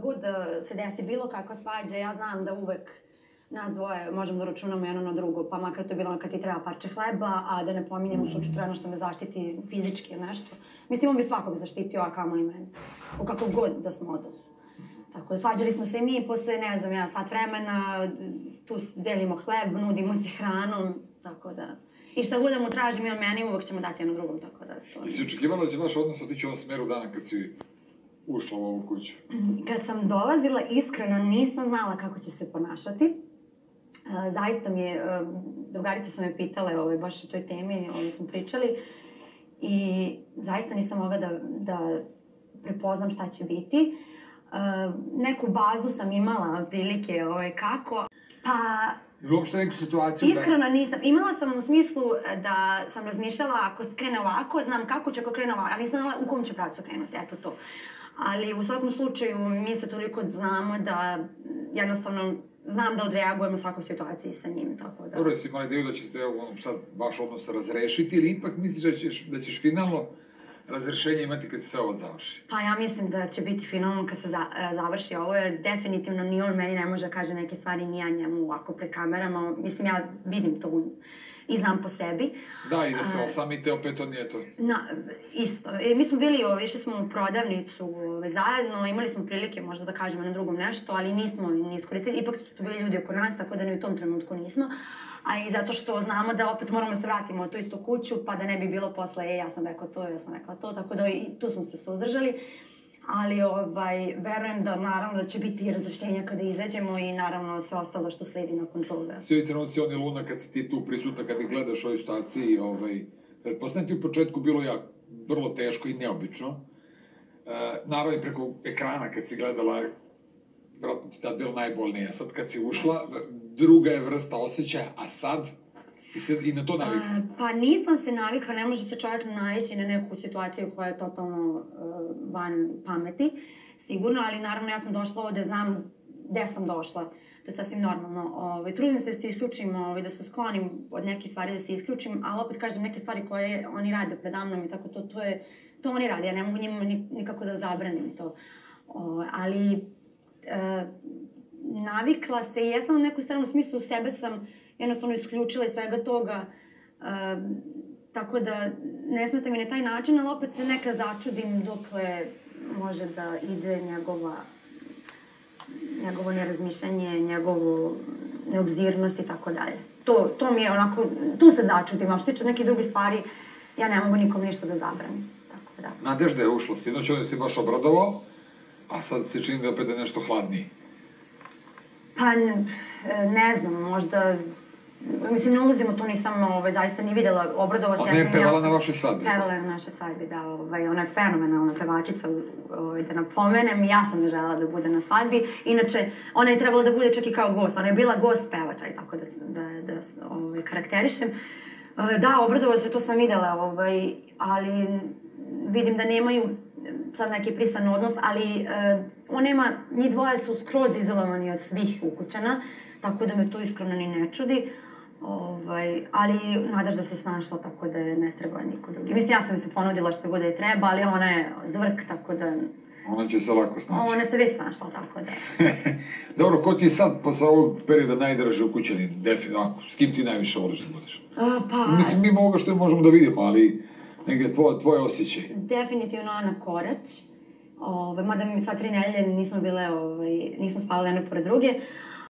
God da se desi bilo kakva svađa, ja znam da uvek nas dvoje možemo da računamo jedno na drugo, pa makar to bilo ono kad ti treba parče hleba, a da ne pominjem u slučaju treba nešto me zaštiti fizički ili nešto. Mislim, on bi svakog zaštitio, a kamo i mene. U kako god da smo odazu. Tako da svađali smo se i mi posle, ne znam, ja, sat vremena, tu delimo hleb, nudimo se hranom, tako da... I šta god da mu tražim i on meni, uvek ćemo dati jedno drugom, tako da to... I si očekivala da će vaš odnos otići u ovom smeru dana kad si ušla u ovu kuću? Kad sam dolazila, iskreno nisam znala kako će se ponašati. E, zaista mi je, e, drugarice su me pitale ovaj, baš o toj temi, ovaj, smo pričali i zaista nisam mogla da, da prepoznam šta će biti. E, neku bazu sam imala prilike ovaj, kako, pa Ili uopšte neku situaciju da... Iskreno nisam. Imala sam u smislu da sam razmišljala ako krene ovako, znam kako će ako krene ovako, ali nisam znala u kom će pravcu krenuti, eto to. Ali u svakom slučaju mi se toliko znamo da jednostavno znam da odreagujem u svakoj situaciji sa njim, tako da... Dobro, jesi imala ideju da ćete sad vaš odnos razrešiti ili ipak misliš da ćeš, da ćeš finalno razrešenje imati kad se ovo završi? Pa ja mislim da će biti finalno kad se za, e, završi ovo, jer definitivno ni on meni ne može da kaže neke stvari, ni ja njemu ovako pre kamerama. Mislim, ja vidim to i znam po sebi. Da, i da se osamite, opet to nije to. Na, isto. E, mi smo bili, išli smo u prodavnicu ove, zajedno, imali smo prilike možda da kažemo na drugom nešto, ali nismo ni iskoristili. Ipak su to bili ljudi oko nas, tako da ni u tom trenutku nismo a i zato što znamo da opet moramo se vratimo u tu istu kuću, pa da ne bi bilo posle, e, ja sam rekla to, ja sam rekla to, tako da i tu smo se suzdržali. Ali ovaj, verujem da naravno da će biti razrešenja kada izađemo i naravno sve ostalo što sledi nakon toga. Svi trenuci oni luna kad si ti tu prisutna, kad ih gledaš ovoj situaciji, ovaj, pretpostavljam ti u početku bilo ja vrlo teško i neobično. E, naravno i preko ekrana kad si gledala, vjerojatno ti tad bilo najbolnije. Sad kad si ušla, druga je vrsta osjećaja, a sad I, se, I na to navikla? Pa nisam se navikla, ne može se čovjek naći na neku situaciju koja je totalno uh, van pameti, sigurno, ali naravno ja sam došla ovde, znam gde sam došla, to je sasvim normalno. Ove, ovaj, trudim se da se isključim, ove, ovaj, da se sklonim od nekih stvari, da se isključim, ali opet kažem neke stvari koje oni rade predamnom i tako to, to je, to oni rade, ja ne mogu njima nikako da zabranim to. O, ali, e, navikla se i jesam u neku stranu smislu sebe sam jednostavno isključila iz svega toga. Um, tako da ne smeta mi na taj način, ali opet se neka začudim dokle može da ide njegova njegovo nerazmišljanje, njegovu neobzirnost i tako dalje. To, to mi je onako, tu se začudim, a što tiče neke druge stvari, ja ne mogu nikom ništa da zabranim. Tako da. Nadežda je ušla sinoć, ovdje si baš obradovao, a sad se čini da opet je nešto hladniji. Pa, ne znam, možda Mislim, ne ulazimo tu, nisam ovaj, zaista ni videla, obradova se. Ona je pevala na vašoj svadbi. Pevala je na našoj svadbi, da. Ovaj, ona je fenomenalna pevačica, ovaj, da napomenem. Ja sam ne žela da bude na svadbi. Inače, ona je trebala da bude čak i kao gost. Ona je bila gost pevača, i tako da, da, da ovaj, karakterišem. Da, obradova se, to sam videla, ovaj, ali vidim da nemaju sad neki prisan odnos, ali uh, on nema, njih dvoje su skroz izolovani od svih ukućana, tako da me to iskreno ni ne čudi. Ovaj, ali nadaš da se snašla tako da ne treba niko drugi. Mislim, ja sam se ponudila što god da je treba, ali ona je zvrk, tako da... Ona će se lako snaći. Ona se već snašla, tako da... Dobro, ko ti je sad, posle ovog perioda, najdraže u kućani? Definitivno, s kim ti najviše voliš da budeš? A, pa... Mislim, mimo ovoga što možemo da vidimo, ali negde tvoje, tvoje osjećaj. Definitivno Ana Korać. Ove, mada mi sad tri nedelje nismo bile, ovaj, nismo spavale jedne pored druge.